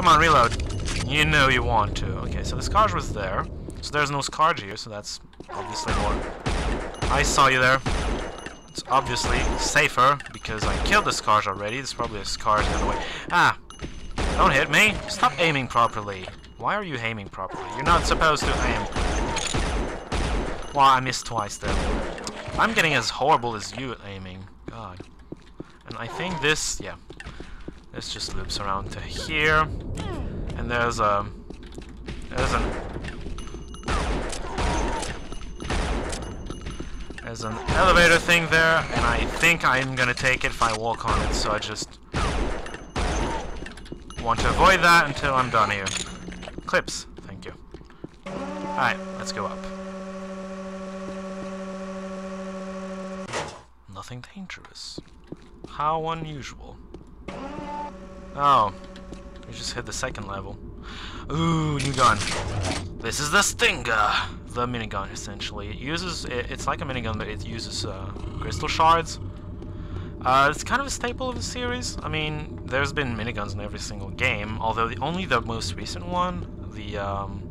Come on, reload. You know you want to. Okay, so the Skaarj was there. So there's no Skaarj here, so that's obviously more... I saw you there. It's obviously safer, because I killed the Skaarj already. There's probably a Skaarj the other way. Ah! Don't hit me! Stop aiming properly. Why are you aiming properly? You're not supposed to aim. Well, I missed twice there. I'm getting as horrible as you at aiming. God. And I think this, yeah. This just loops around to here. And there's a... There's an... There's an elevator thing there, and I think I'm gonna take it if I walk on it, so I just... Want to avoid that until I'm done here. Clips, thank you. Alright, let's go up. Nothing dangerous. How unusual. Oh, we just hit the second level. Ooh, new gun. This is the Stinger! The minigun, essentially. It uses, it, it's like a minigun, but it uses uh, crystal shards. Uh, it's kind of a staple of the series. I mean, there's been miniguns in every single game, although the, only the most recent one, the um,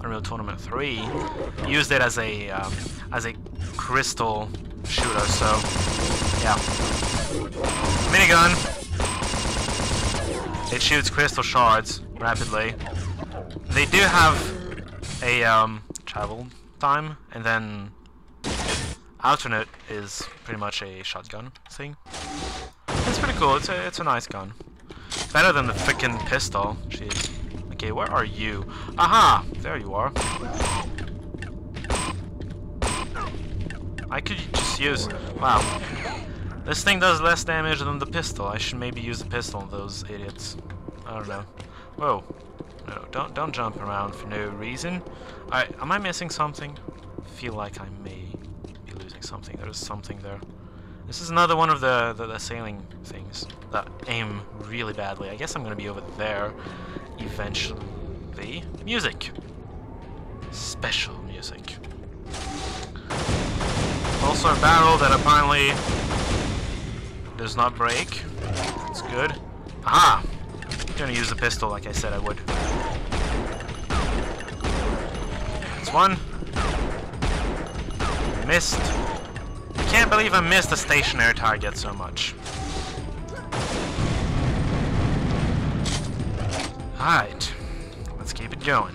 Unreal Tournament 3, used it as a um, as a crystal shooter. So, yeah, minigun. It shoots crystal shards rapidly. They do have a um, travel time, and then alternate is pretty much a shotgun thing. It's pretty cool. It's a it's a nice gun. Better than the freaking pistol. Jeez. Okay, where are you? Aha! There you are. I could just use... Wow. This thing does less damage than the pistol. I should maybe use the pistol on those idiots. I don't know. Whoa. No, don't don't jump around for no reason. Alright, am I missing something? I feel like I may be losing something. There's something there. This is another one of the, the, the sailing things that aim really badly. I guess I'm gonna be over there eventually. Music. Special music. Also a barrel that apparently does not break. That's good. Aha! I'm gonna use the pistol like I said I would. That's one. Missed. I can't believe I missed a stationary target so much. Alright. Let's keep it going.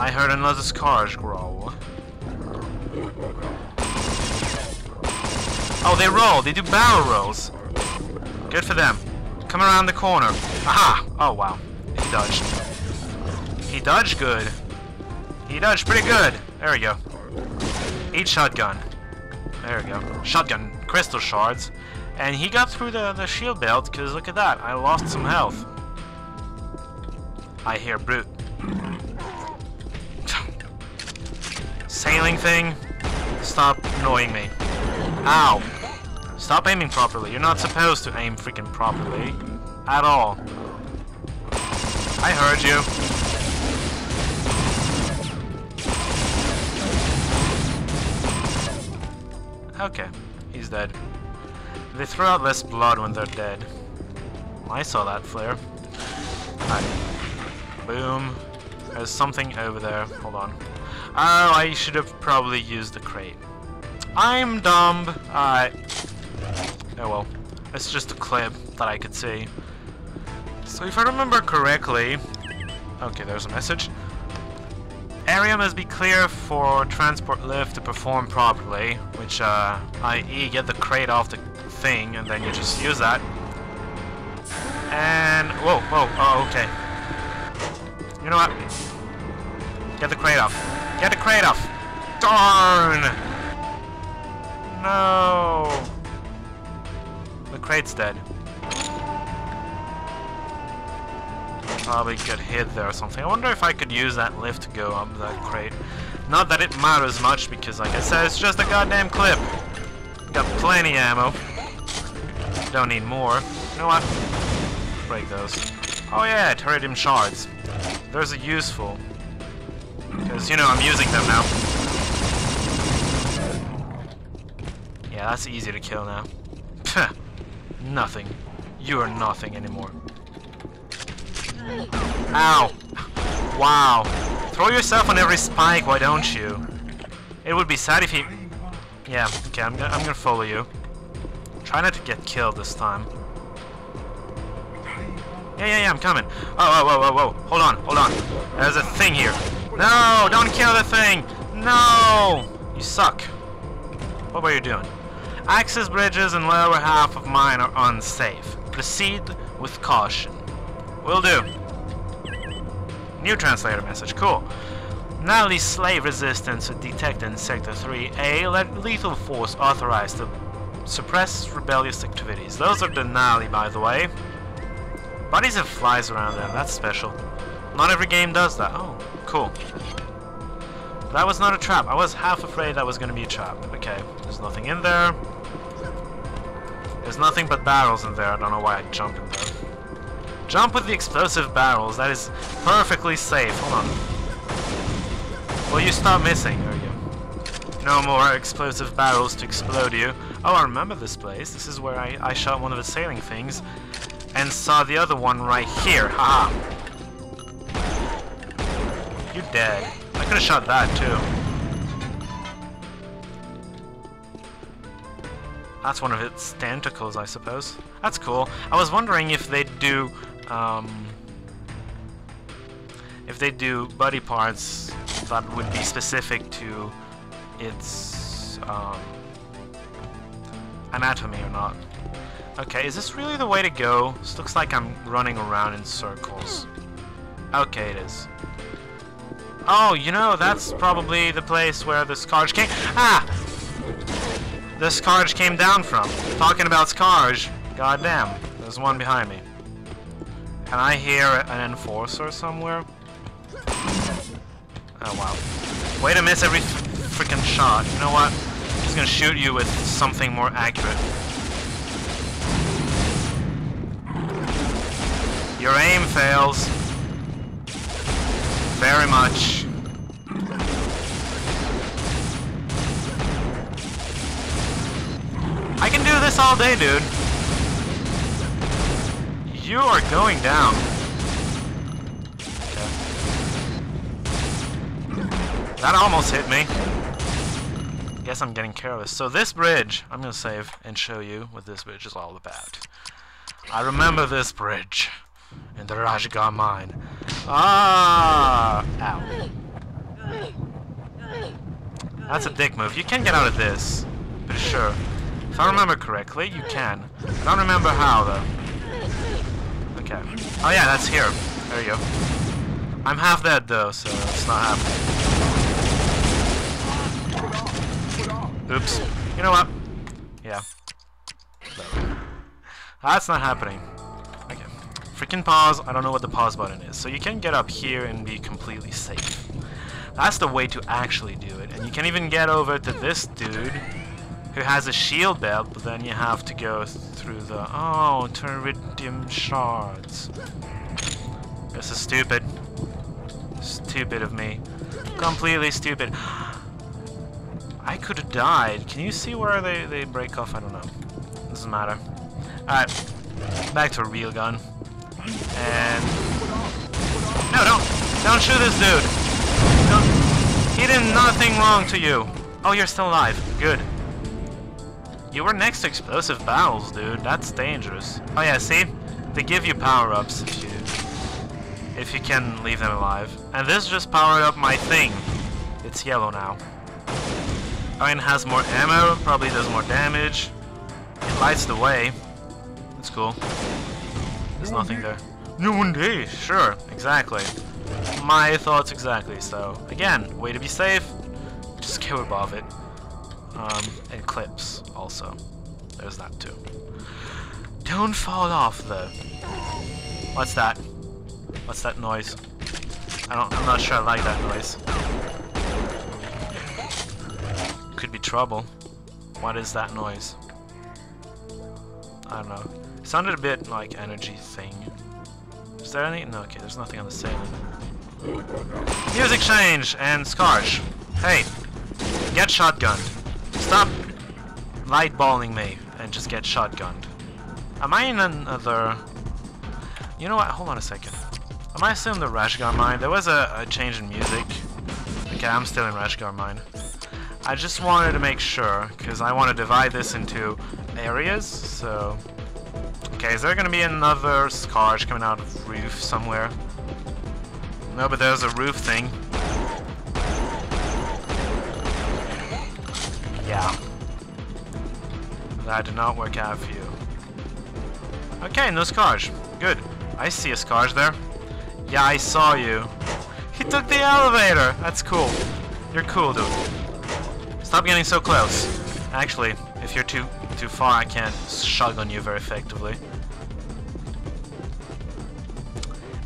I heard another Skaarj growl. Oh, they roll. They do barrel rolls. Good for them. Come around the corner. Aha! Oh, wow. He dodged. He dodged good. He dodged pretty good. There we go. Eight shotgun. There we go. Shotgun. Crystal shards. And he got through the, the shield belt, because look at that. I lost some health. I hear brute. Sailing thing. Stop annoying me. Ow. Stop aiming properly. You're not supposed to aim freaking properly. At all. I heard you. Okay, he's dead. They throw out less blood when they're dead. I saw that flare. Right. Boom. There's something over there. Hold on. Oh, I should have probably used the crate. I'm dumb. Alright. Oh well. It's just a clip that I could see. So if I remember correctly... Okay, there's a message. Area must be clear for transport lift to perform properly, which, uh, i.e. get the crate off the thing, and then you just use that. And... Whoa, whoa, oh, okay. You know what? Get the crate off. Get the crate off! Darn! No! The crate's dead. Probably get hit there or something. I wonder if I could use that lift to go up that crate. Not that it matters much, because like I said, it's just a goddamn clip. Got plenty ammo. Don't need more. You know what? Break those. Oh yeah, Tarydium shards. Those are useful. Because, you know, I'm using them now. Yeah, that's easy to kill now. Pah, nothing. You are nothing anymore. Ow! Wow. Throw yourself on every spike, why don't you? It would be sad if he... Yeah, okay, I'm gonna, I'm gonna follow you. Try not to get killed this time. Yeah, yeah, yeah, I'm coming. Oh, whoa, whoa, whoa, whoa. Hold on, hold on. There's a thing here. No, don't kill the thing. No! You suck. What were you doing? Access bridges and lower half of mine are unsafe. Proceed with caution. Will do. New translator message, cool. The slave resistance detected in Sector 3A let lethal force authorized to suppress rebellious activities. Those are Denali, by the way. Bodies have flies around them, that's special. Not every game does that. Oh, cool. That was not a trap. I was half afraid that was going to be a trap. Okay, there's nothing in there. There's nothing but barrels in there. I don't know why I jumped in there. Jump with the explosive barrels. That is perfectly safe. Hold on. Will you stop missing? There we go. No more explosive barrels to explode you. Oh, I remember this place. This is where I, I shot one of the sailing things and saw the other one right here. Haha. You dead. I could have shot that too. That's one of its tentacles, I suppose. That's cool. I was wondering if they do, um, if they do body parts that would be specific to its um, anatomy or not. Okay, is this really the way to go? This looks like I'm running around in circles. Okay, it is. Oh, you know, that's probably the place where the Skaarj came- Ah! The Skaarj came down from. Talking about Skaarj. Goddamn, there's one behind me. Can I hear an enforcer somewhere? Oh wow. Way to miss every freaking shot. You know what? I'm just gonna shoot you with something more accurate. Your aim fails. Very much. This all day, dude. You are going down. Okay. That almost hit me. Guess I'm getting careless. So this bridge, I'm gonna save and show you what this bridge is all about. I remember this bridge in the Rrajigar mine. Ah! Ow. That's a dick move. You can get out of this, for sure. If I remember correctly, you can. I don't remember how, though. Okay. Oh yeah, that's here. There you go. I'm half dead, though, so it's not happening. Oops. You know what? Yeah. That's not happening. Okay. Freaking pause. I don't know what the pause button is. So you can get up here and be completely safe. That's the way to actually do it. And you can even get over to this dude who has a shield belt, but then you have to go through the... Oh, Tarydium shards. This is stupid. Stupid of me. Completely stupid. I could have died. Can you see where they, they break off? I don't know. Doesn't matter. Alright. Back to a real gun. And... No, don't! Don't shoot this dude! Don't... He did nothing wrong to you! Oh, you're still alive. Good. You were next to explosive barrels, dude. That's dangerous. Oh yeah, see? They give you power-ups if you... If you can leave them alive. And this just powered up my thing. It's yellow now. I mean, it has more ammo, probably does more damage. It lights the way. That's cool. There's nothing there. No one day, sure, exactly. My thoughts exactly, so again, way to be safe, just go above it. Um, and clips also. There's that too. Don't fall off though. What's that? What's that noise? I don't I'm not sure I like that noise. Could be trouble. What is that noise? I don't know. sounded a bit like energy thing. Is there any? No, okay, there's nothing on the ceiling. Music change and Skaarj. Hey, get shotgunned. Stop lightballing me and just get shotgunned. Am I in another... You know what? Hold on a second. Am I still in the Rrajigar mine? There was a, a change in music. Okay, I'm still in Rrajigar mine. I just wanted to make sure, because I want to divide this into areas, so... Okay, is there going to be another Skaarj coming out of roof somewhere? No, but there's a roof thing. Yeah. That did not work out for you. Okay, no Skaarj. Good. I see a Skaarj there. Yeah, I saw you. He took the elevator! That's cool. You're cool, dude. Stop getting so close. Actually, if you're too too far, I can't shug on you very effectively.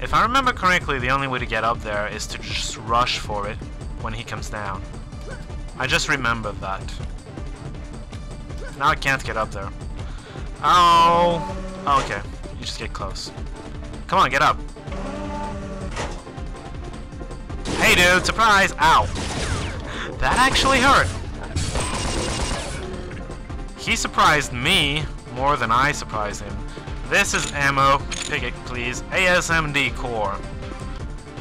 If I remember correctly, the only way to get up there is to just rush for it when he comes down. I just remembered that. Now I can't get up there. Oh, oh okay. You just get close. Come on, get up. Hey dude, surprise! Ow! That actually hurt! He surprised me more than I surprised him. This is ammo. Pick it, please. ASMD core.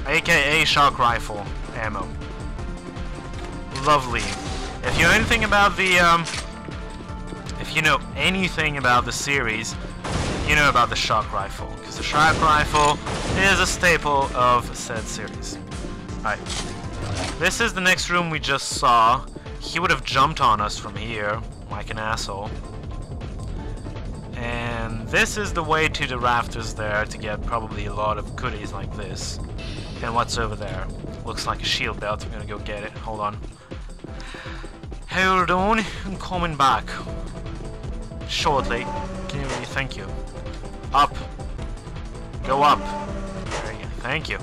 AKA shock rifle ammo. Lovely. If you know anything about the, um... If you know anything about the series, you know about the shock rifle. Because the shock rifle is a staple of said series. Alright. This is the next room we just saw. He would have jumped on us from here, like an asshole. And this is the way to the rafters there to get probably a lot of goodies like this. And what's over there? Looks like a shield belt. I'm gonna go get it. Hold on. Hold on. I'm coming back. Shortly. Thank you. Up. Go up. There you go. Thank you.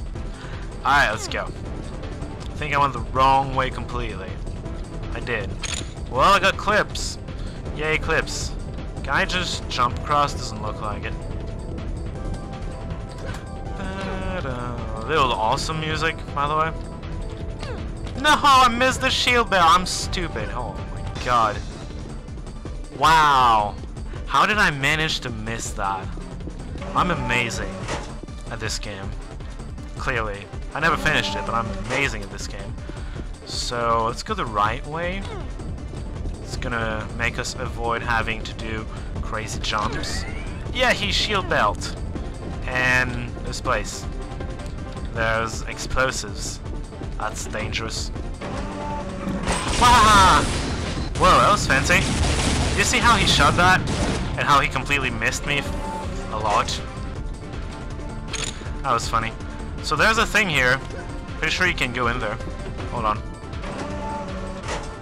Alright, let's go. I think I went the wrong way completely. I did. Well, I got clips. Yay, clips. Can I just jump across? Doesn't look like it. Little awesome music, by the way. No, I missed the shield bell. I'm stupid. Oh my god. Wow. How did I manage to miss that? I'm amazing at this game. Clearly. I never finished it, but I'm amazing at this game. So, let's go the right way. It's gonna make us avoid having to do crazy jumps. Yeah, he's shield belt. And this place. There's explosives. That's dangerous. Wah! Whoa, that was fancy. You see how he shot that? And how he completely missed me a lot? That was funny. So there's a thing here. Pretty sure you can go in there. Hold on.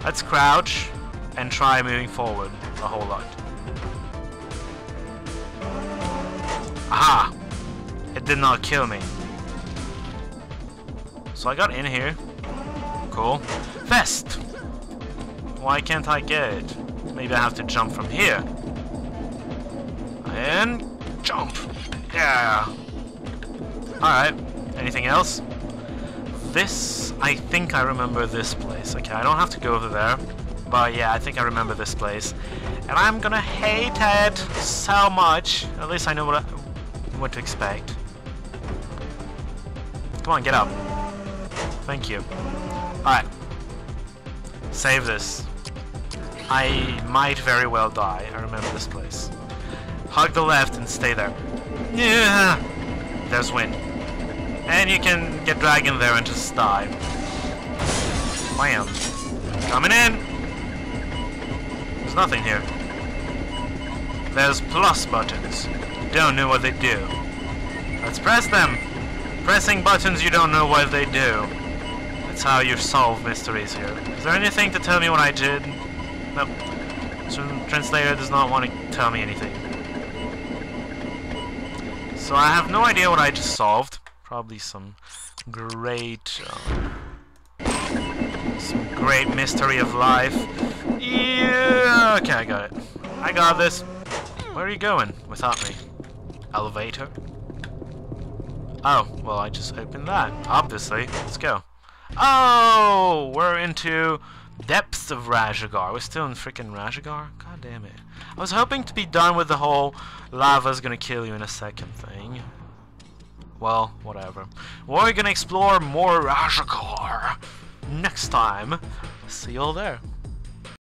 Let's crouch and try moving forward a whole lot. Aha! It did not kill me. So I got in here. Cool. Vest! Why can't I get it? Maybe I have to jump from here. And jump! Yeah! Alright. Anything else? This, I think I remember this place. Okay, I don't have to go over there. But yeah, I think I remember this place. And I'm gonna hate it so much. At least I know what, I, what to expect. Come on, get up. Thank you. Alright. Save this. I might very well die. I remember this place. Hug the left and stay there. Yeah! There's wind. And you can get dragged in there and just die. Wham. Coming in! There's nothing here. There's plus buttons. Don't know what they do. Let's press them! Pressing buttons you don't know what they do. That's how you solve mysteries here. Is there anything to tell me what I did? Nope. So translator does not want to tell me anything. So I have no idea what I just solved. Probably some great... Uh, some great mystery of life. Yeah! Okay, I got it. I got this. Where are you going without me? Elevator? Oh, well, I just opened that. Obviously. Let's go. Oh! We're into depths of Rrajigar. We're still in freaking Rrajigar? God damn it. I was hoping to be done with the whole lava's gonna kill you in a second thing. Well, whatever. We're gonna explore more Rrajigar next time. See you all there.